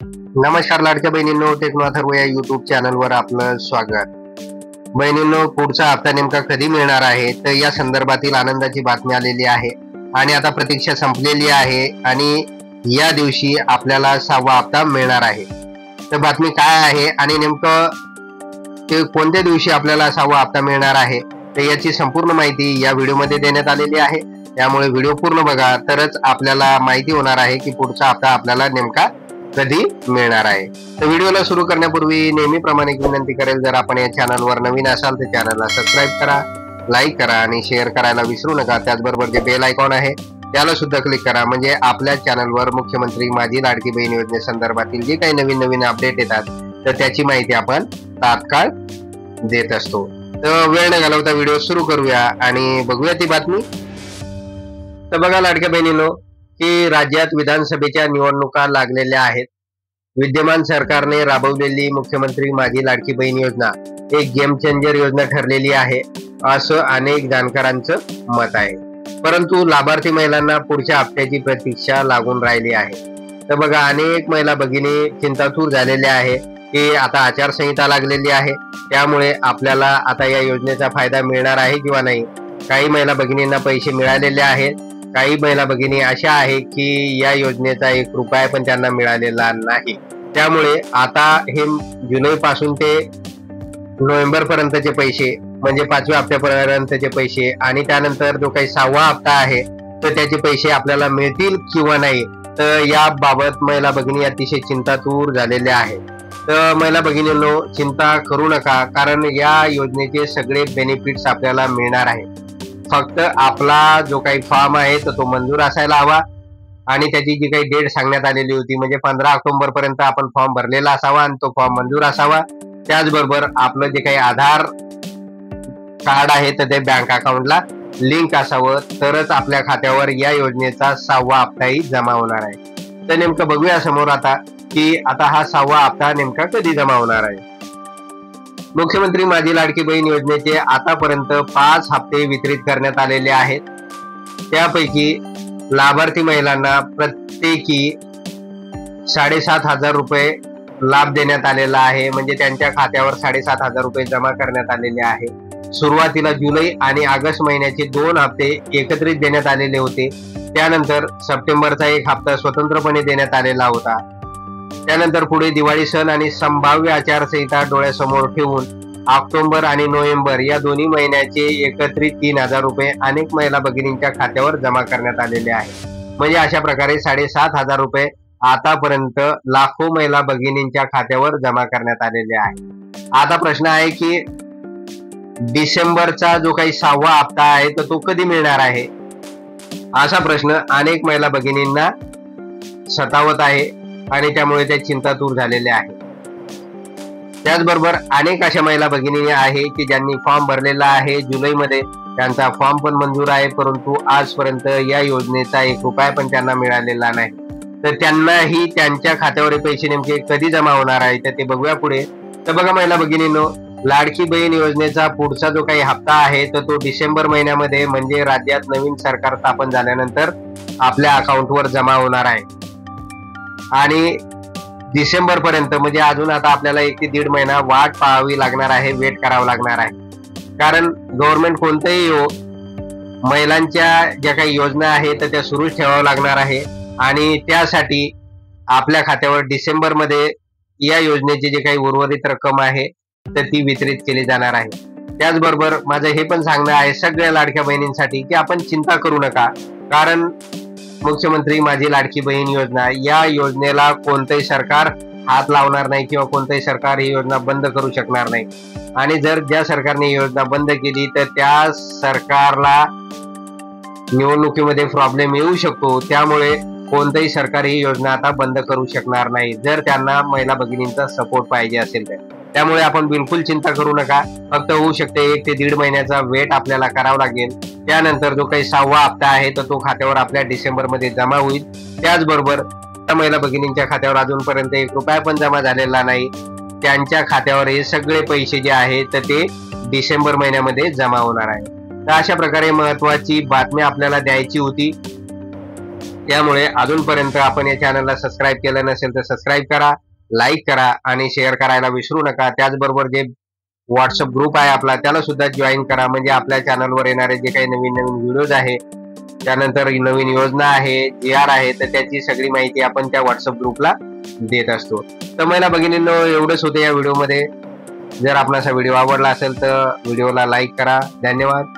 नमस्कार लाडक्या बहिणींनो टेक्नोथर्व या युट्यूब चॅनलवर आपलं स्वागत. बहिणींनो पुढचा हप्ता नेमका कधी मिळणार आहे? तर या संदर्भातील आनंदाची बातमी आलेली आहे आणि आता प्रतीक्षा संपलेली आहे आणि या दिवशी आपल्याला सहावा हप्ता मिळणार आहे. तर बातमी काय आहे आणि नेमकं ते कोणत्या दिवशी आपल्याला सहावा हप्ता मिळणार आहे? तर याची संपूर्ण माहिती या व्हिडिओमध्ये देण्यात आलेली आहे. त्यामुळे व्हिडिओ पूर्ण बघा तरच आपल्याला माहिती होणार आहे की पुढचा हप्ता आपल्याला नेमका कधी मिळणार आहे. तर व्हिडिओला सुरू करण्यापूर्वी नेहमीप्रमाणे एक विनंती करेल जर आपण या चॅनलवर नवीन असाल तर चॅनलला सबस्क्राईब करा लाईक करा आणि शेअर करायला विसरू नका. त्याचबरोबर जे बेल आयकॉन आहे त्याला सुद्धा क्लिक करा. म्हणजे आपल्या चॅनलवर मुख्यमंत्री माझी लाडकी बहीण योजनेसंदर्भातील जे काही नवीन नवीन अपडेट येतात तर त्याची माहिती आपण तात्काळ देत असतो. तर वेळ न घालवता व्हिडिओ सुरू करूया आणि बघूया ती बातमी. तर बघा लाडक्या बहिणीनो की राज्यात विधानसभेच्या निवडणुका लागलेल्या आहेत. विद्यमान सरकारने राबवलेली मुख्यमंत्री माझी लाडकी बहीण योजना एक गेम चेंजर योजना ठरलेली आहे असं अनेक जाणकारांचं मत आहे. परंतु लाभार्थी महिलांना पुढच्या हप्त्याची प्रतीक्षा लागून राहिली आहे. तर बघा अनेक महिला भगिनी चिंतातूर झालेल्या आहे की आता आचारसंहिता लागलेली आहे. त्यामुळे आपल्याला आता या योजनेचा फायदा मिळणार आहे किंवा नाही? काही महिला भगिनींना पैसे मिळालेले आहेत. काही महिला भगिनी अशा आहे की या योजनेचा एक रुपया पण त्यांना मिळालेला नाही. त्यामुळे आता हे जुलै पासून ते नोव्हेंबर पर्यंतचे पैसे म्हणजे पाचव्या हप्त्यापर्यंतचे पैसे आणि त्यानंतर जो काही सहावा हप्ता आहे तर त्याचे पैसे आपल्याला मिळतील किंवा नाही तर याबाबत महिला भगिनी अतिशय चिंतातूर झालेल्या आहेत. तर महिला भगिनींनो चिंता करू नका कारण या योजनेचे सगळे बेनिफिट्स आपल्याला मिळणार आहेत. फक्त आपला जो काही फॉर्म आहे तर तो मंजूर असायला हवा. आणि त्याची जी काही डेट सांगण्यात आलेली होती म्हणजे पंधरा ऑक्टोबर पर्यंत आपण फॉर्म भरलेला असावा आणि तो फॉर्म मंजूर असावा. त्याचबरोबर आपलं जे काही आधार कार्ड आहे तर ते बँक अकाउंटला लिंक असावं. तरच आपल्या खात्यावर या योजनेचा सहावा हप्ताही जमा होणार आहे. तर नेमकं बघूया समोर आता की आता हा सहावा हप्ता नेमका कधी जमा होणार आहे? मुख्यमंत्री माझी लाडकी बहीण योजनेचे आतापर्यंत पाच हप्ते वितरित करण्यात आलेले आहेत. त्यापैकी लाभार्थी महिलांना प्रत्येकी साडेसात हजार रुपये लाभ देण्यात आलेला आहे. म्हणजे त्यांच्या खात्यावर साडेसात हजार रुपये जमा करण्यात आलेले आहे. सुरुवातीला जुलै आणि ऑगस्ट महिन्याचे दोन हप्ते एकत्रित देण्यात आलेले होते. त्यानंतर सप्टेंबरचा एक हप्ता स्वतंत्रपणे देण्यात आलेला होता. त्यानंतर पुढे दिवाळी सण आणि संभाव्य आचारसंहिता डोळ्यासमोर ठेवून ऑक्टोबर आणि नोव्हेंबर या दोन्ही महिन्याचे एकत्रित तीन हजार रुपये अनेक महिला भगिनींच्या खात्यावर जमा करण्यात आलेले आहे. म्हणजे अशा प्रकारे साडेसात हजार रुपये आतापर्यंत लाखो महिला भगिनींच्या खात्यावर जमा करण्यात आलेले आहे. आता प्रश्न आहे की डिसेंबरचा जो काही सहावा हप्ता आहे तर तो कधी मिळणार आहे? असा प्रश्न अनेक महिला भगिनींना सतावत आहे. आणि त्यामुळे त्या चिंता दूर झालेल्या आहेत त्याचबरोबर अनेक अशा महिला भगिनी आहे की ज्यांनी फॉर्म भरलेला आहे जुलैमध्ये. त्यांचा फॉर्म पण मंजूर आहे परंतु आजपर्यंत या योजनेचा एक रुपया पण त्यांना मिळालेला नाही. तर त्यांनाही त्यांच्या खात्यावर पैसे नेमके कधी जमा होणार आहे तर ते बघूया पुढे. तर बघा महिला भगिनीनो लाडकी बहीण योजनेचा पुढचा जो काही हप्ता आहे तर तो डिसेंबर महिन्यामध्ये म्हणजे राज्यात नवीन सरकार स्थापन झाल्यानंतर आपल्या अकाउंटवर जमा होणार आहे. आणि डिसेंबर पर्यंत म्हणजे अजून आता आपल्याला एक ते दीड महिना वाट पाहावी लागणार आहे वेट करावं लागणार आहे. कारण गव्हर्नमेंट कोणतंही हो महिलांच्या ज्या काही योजना आहेत तर त्या सुरूच ठेवाव्या लागणार आहे. आणि त्यासाठी आपल्या खात्यावर डिसेंबरमध्ये या योजनेची जी काही उर्वरित रक्कम आहे तर ती वितरित केली जाणार आहे. त्याचबरोबर माझं हे पण सांगणं आहे सगळ्या लाडक्या बहिणींसाठी की आपण चिंता करू नका. कारण मुख्यमंत्री माझी लाडकी बहीण योजना या योजनेला कोणतंही सरकार हात लावणार नाही किंवा कोणतंही सरकार ही योजना बंद करू शकणार नाही. आणि जर ज्या सरकारने योजना बंद केली तर त्या सरकारला निवडणुकीमध्ये प्रॉब्लेम येऊ शकतो. त्यामुळे कोणतंही सरकार ही योजना आता बंद करू शकणार नाही. जर त्यांना महिला भगिनींचा सपोर्ट पाहिजे असेल तर. त्यामुळे आपण बिलकुल चिंता करू नका. फक्त होऊ शकते एक ते दीड महिन्याचा वेट आपल्याला करावा लागेल. त्यानंतर जो काही सहावा हप्ता आहे तर तो खात्यावर आपल्या डिसेंबरमध्ये जमा होईल. त्याचबरोबर महिला भगिनींच्या खात्यावर अजूनपर्यंत एक रुपया पण जमा झालेला नाही. त्यांच्या खात्यावर हे सगळे पैसे जे आहेत तर ते डिसेंबर महिन्यामध्ये जमा होणार आहे. तर अशा प्रकारे महत्वाची बातमी आपल्याला द्यायची होती. त्यामुळे अजूनपर्यंत आपण या चॅनलला सबस्क्राईब केलं नसेल तर सबस्क्राईब करा. लाईक करा आणि शेअर करायला विसरू नका. त्याचबरोबर जे व्हॉट्सअप ग्रुप आहे आपला त्याला सुद्धा जॉईन करा. म्हणजे आपल्या चॅनलवर येणारे जे काही नवीन नवीन व्हिडिओज आहे त्यानंतर नवीन योजना आहे जी आर आहे तर त्याची सगळी माहिती आपण त्या व्हॉट्सअप ग्रुपला देत असतो. तर महिला भगिनींनो एवढंच होतं या व्हिडिओमध्ये जर आपणास असा व्हिडिओ आवडला असेल तर व्हिडिओला लाईक करा. धन्यवाद.